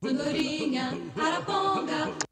Andorinha, Araponga.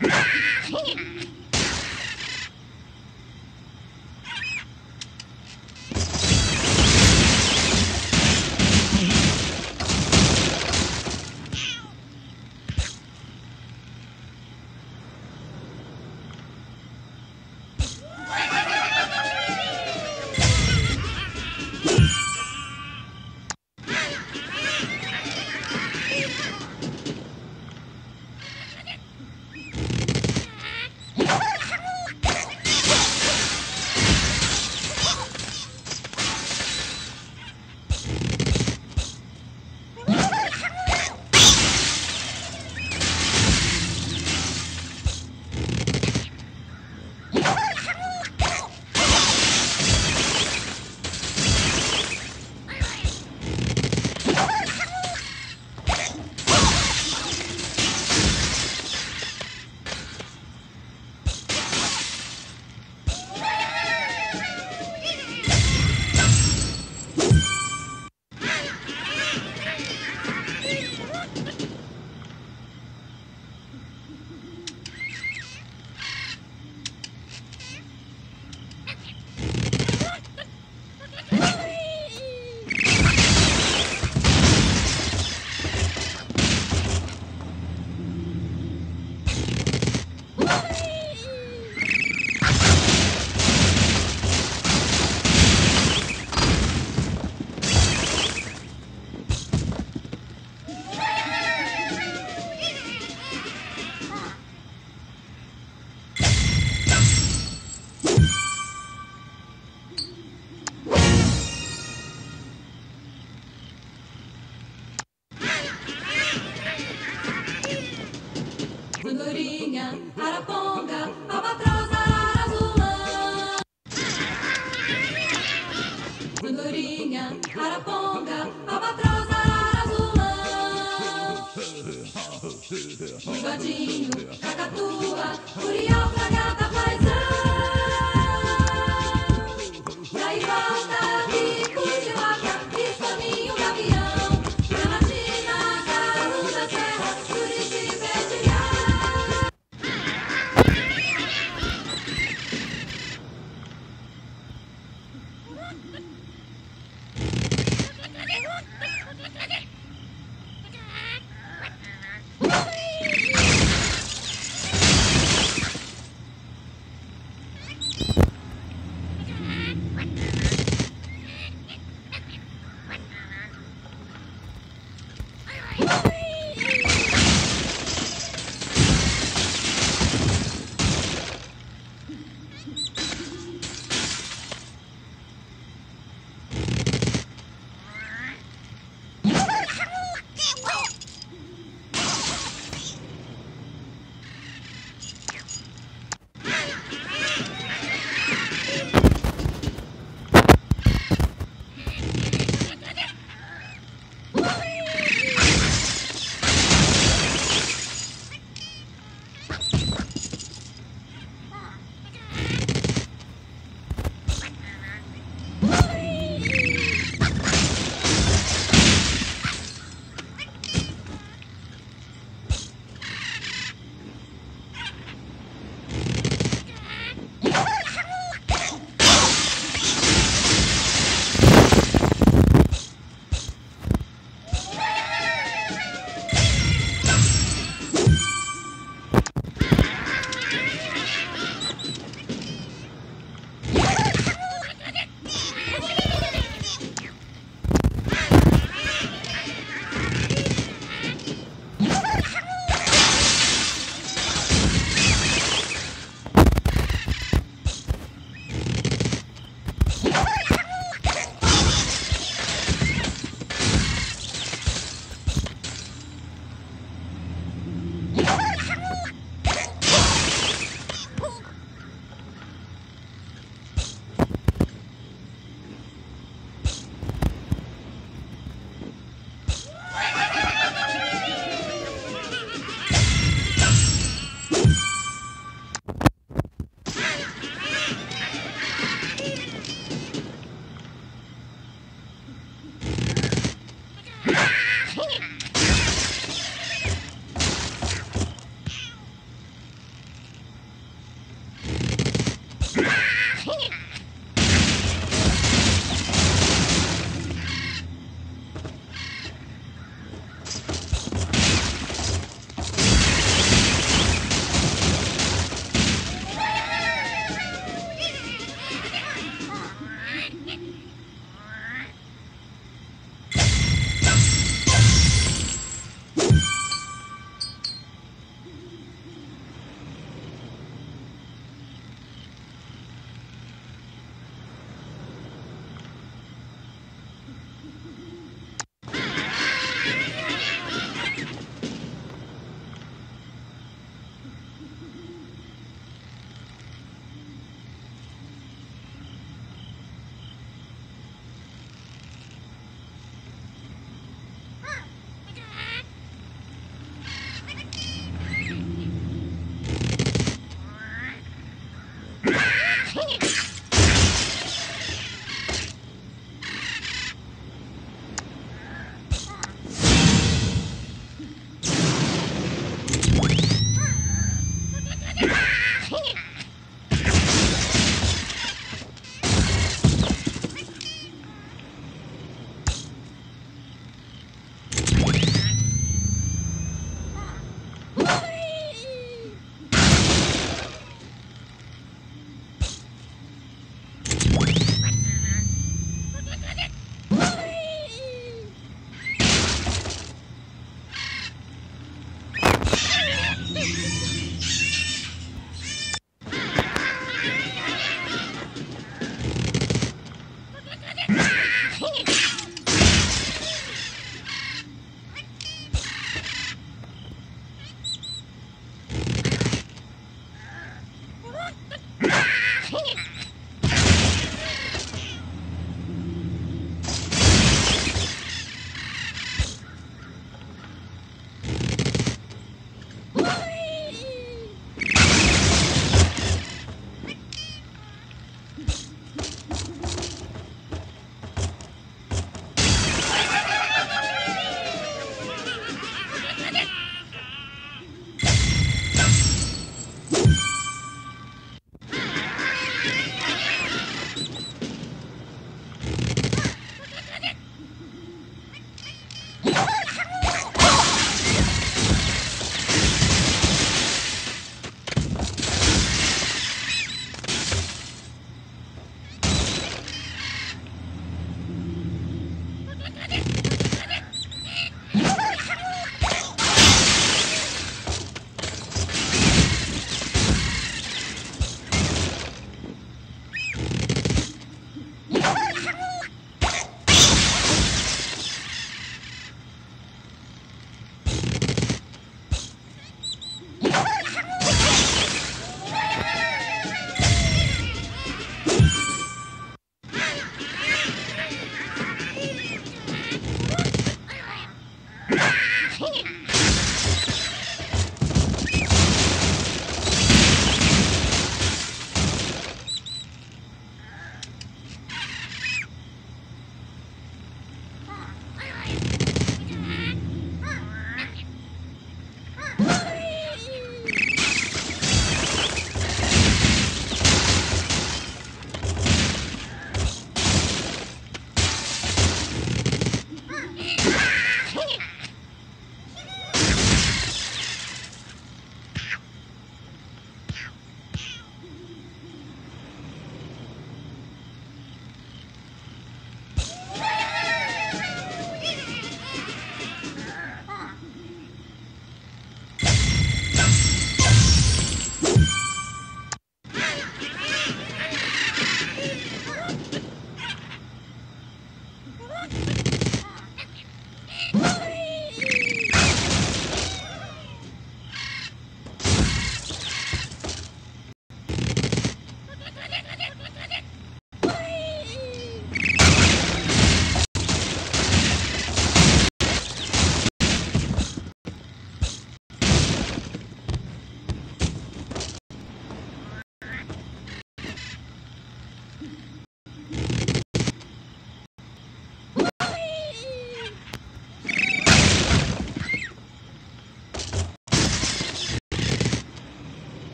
Hehehehe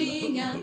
sobrinha